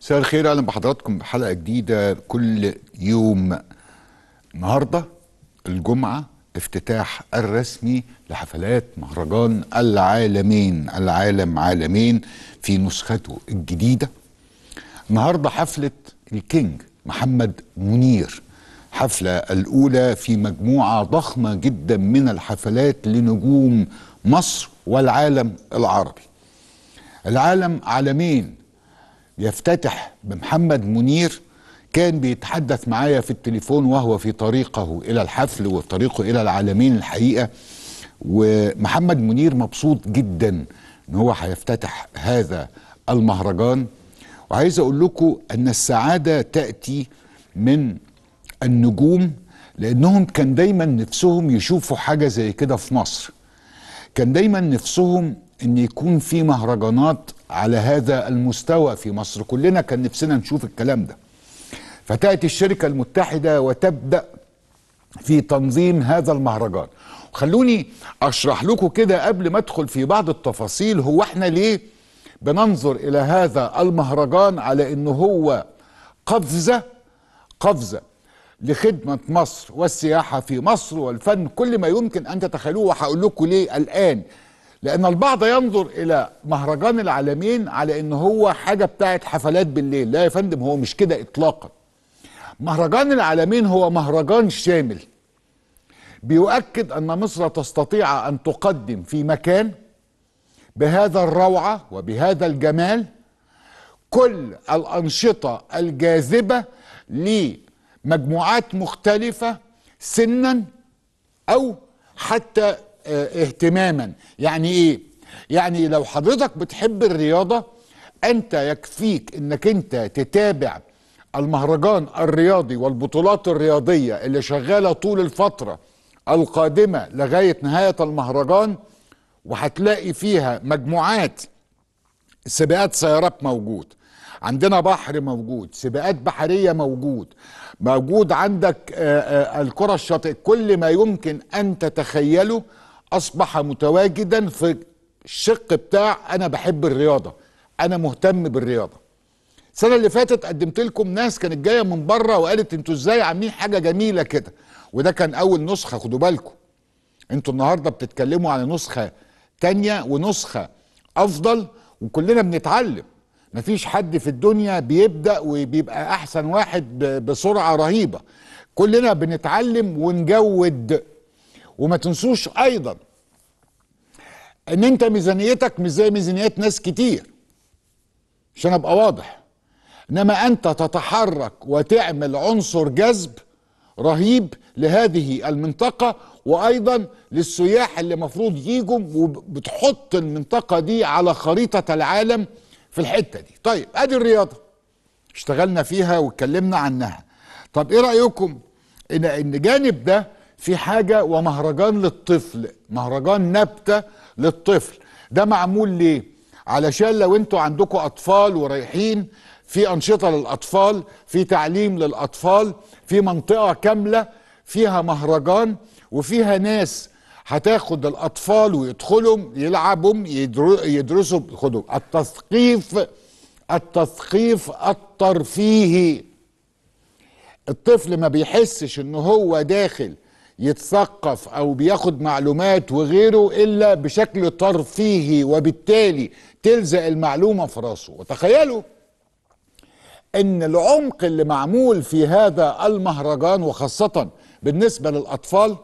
مساء الخير أهلا بحضراتكم بحلقة جديدة كل يوم. النهارده الجمعة افتتاح الرسمي لحفلات مهرجان العالمين العالم عالمين في نسخته الجديدة. النهارده حفلة الكينج محمد منير. حفلة الأولى في مجموعة ضخمة جدا من الحفلات لنجوم مصر والعالم العربي. العالم عالمين يفتتح بمحمد منير كان بيتحدث معايا في التليفون وهو في طريقه إلى الحفل وفي طريقه إلى العالمين الحقيقة. ومحمد منير مبسوط جدا إن هو هيفتتح هذا المهرجان. وعايز أقول لكم أن السعادة تأتي من النجوم لأنهم كان دايما نفسهم يشوفوا حاجة زي كده في مصر. كان دايما نفسهم إن يكون في مهرجانات على هذا المستوى في مصر. كلنا كان نفسنا نشوف الكلام ده. فتأتي الشركة المتحدة وتبدأ في تنظيم هذا المهرجان. خلوني أشرح لكم كده قبل ما أدخل في بعض التفاصيل هو إحنا ليه بننظر إلى هذا المهرجان على أنه هو قفزة قفزة لخدمة مصر والسياحة في مصر والفن. كل ما يمكن أن تتخيلوه وهقول لكم ليه الآن لأن البعض ينظر إلى مهرجان العالمين على أنه هو حاجة بتاعت حفلات بالليل. لا يا فندم هو مش كده إطلاقا. مهرجان العالمين هو مهرجان شامل. بيؤكد أن مصر تستطيع أن تقدم في مكان بهذا الروعة وبهذا الجمال كل الأنشطة الجاذبة لمجموعات مختلفة سنا أو حتى اهتماما. يعني إيه؟ يعني لو حضرتك بتحب الرياضة أنت يكفيك إنك أنت تتابع المهرجان الرياضي والبطولات الرياضية اللي شغالة طول الفترة القادمة لغاية نهاية المهرجان وهتلاقي فيها مجموعات سباقات سيارات موجود. عندنا بحر موجود سباقات بحرية موجود. موجود عندك الكرة الشاطئ كل ما يمكن أن تتخيله أصبح متواجدا في الشق بتاع أنا بحب الرياضة أنا مهتم بالرياضة. السنة اللي فاتت قدمت لكم ناس كانت جاية من بره وقالت أنتوا إزاي عاملين حاجة جميلة كده؟ وده كان أول نسخة خدوا بالكم. أنتوا النهاردة بتتكلموا على نسخة تانية ونسخة أفضل وكلنا بنتعلم. مفيش حد في الدنيا بيبدأ وبيبقى أحسن واحد بسرعة رهيبة. كلنا بنتعلم ونجود. وما تنسوش أيضا إن أنت ميزانيتك مش زي ميزانيات ناس كتير عشان أبقى واضح. إنما أنت تتحرك وتعمل عنصر جذب رهيب لهذه المنطقة وأيضا للسياح اللي مفروض يجوا وبتحط المنطقة دي على خريطة العالم في الحتة دي. طيب أدي الرياضة اشتغلنا فيها واتكلمنا عنها. طب إيه رأيكم ان إن جانب ده في حاجة ومهرجان للطفل مهرجان نبتة للطفل. ده معمول ليه؟ علشان لو أنتوا عندكم أطفال ورايحين في أنشطة للأطفال في تعليم للأطفال في منطقة كاملة فيها مهرجان وفيها ناس هتاخد الأطفال ويدخلوا يلعبوا يدرسوا خدوا. التثقيف التثقيف الترفيهي الطفل ما بيحسش إن هو داخل يتثقف أو بياخد معلومات وغيره إلا بشكل ترفيهي وبالتالي تلزق المعلومة في راسه. وتخيلوا إن العمق اللي معمول في هذا المهرجان وخاصة بالنسبة للأطفال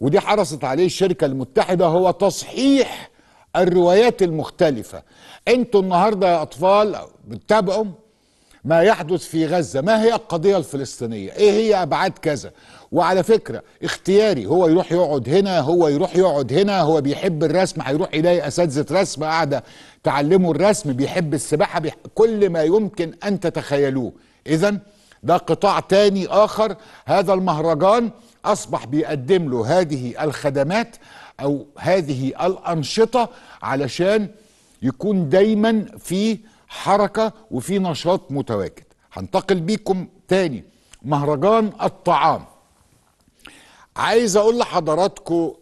ودي حرصت عليه الشركة المتحدة هو تصحيح الروايات المختلفة. أنتوا النهارده يا أطفال بتتابعوا ما يحدث في غزة. ما هي القضية الفلسطينية؟ إيه هي أبعاد كذا؟ وعلى فكرة اختياري هو يروح يقعد هنا هو يروح يقعد هنا هو بيحب الرسم هيروح يلاقي أساتذة رسم قاعدة تعلمه الرسم بيحب السباحة بيح... كل ما يمكن أن تتخيلوه. اذا ده قطاع تاني آخر. هذا المهرجان أصبح بيقدم له هذه الخدمات أو هذه الأنشطة علشان يكون دايما في حركة وفي نشاط متواجد. هنتقل بيكم تاني. مهرجان الطعام. عايز أقول لحضراتكم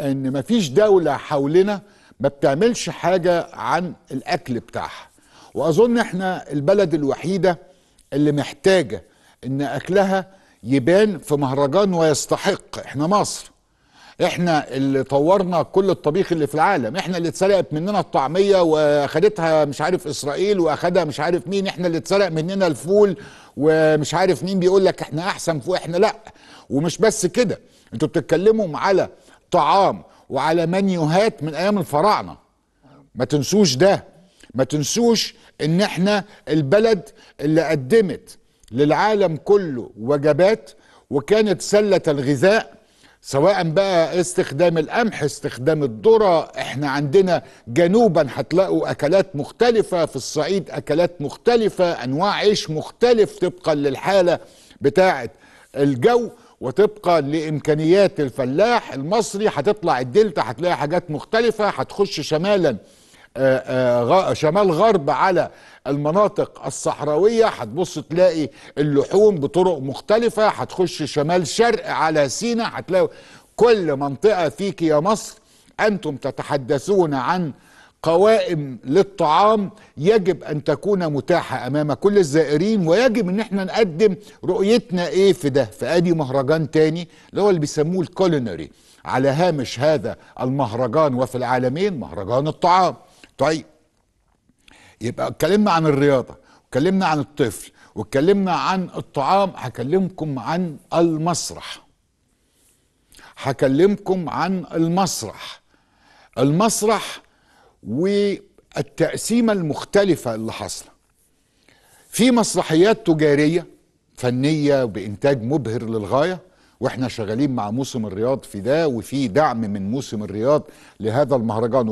ان مفيش دولة حولنا ما بتعملش حاجة عن الاكل بتاعها. واظن إحنا البلد الوحيدة اللي محتاجة ان اكلها يبان في مهرجان ويستحق. إحنا مصر. إحنا اللي طورنا كل الطبيخ اللي في العالم. إحنا اللي اتسرقت مننا الطعمية واخدتها مش عارف اسرائيل واخدها مش عارف مين. إحنا اللي اتسرق مننا الفول ومش عارف مين بيقول لك إحنا احسن فوق إحنا لا. ومش بس كده. أنتوا بتتكلموا على طعام وعلى منيوهات من أيام الفراعنة. ما تنسوش ده. ما تنسوش إن إحنا البلد اللي قدمت للعالم كله وجبات وكانت سلة الغذاء سواء بقى استخدام القمح استخدام الذرة. إحنا عندنا جنوبا هتلاقوا أكلات مختلفة في الصعيد أكلات مختلفة أنواع عيش مختلف طبقا للحالة بتاعه الجو. وطبقا لإمكانيات الفلاح المصري هتطلع الدلتا هتلاقي حاجات مختلفة هتخش شمالا آآ آآ شمال غرب على المناطق الصحراوية هتبص تلاقي اللحوم بطرق مختلفة هتخش شمال شرق على سينا هتلاقي كل منطقة فيك يا مصر. أنتم تتحدثون عن قوائم للطعام يجب أن تكون متاحة أمام كل الزائرين ويجب أن إحنا نقدم رؤيتنا إيه في ده؟ فأدي مهرجان تاني اللي هو اللي بيسموه الكولينري. على هامش هذا المهرجان وفي العالمين مهرجان الطعام. طيب يبقى اتكلمنا عن الرياضة اتكلمنا عن الطفل واتكلمنا عن الطعام هكلمكم عن المسرح. هكلمكم عن المسرح. المسرح والتقسيمة المختلفة اللي حاصلة. في مسرحيات تجارية فنية بإنتاج مبهر للغاية وإحنا شغالين مع موسم الرياض في ده وفي دعم من موسم الرياض لهذا المهرجان.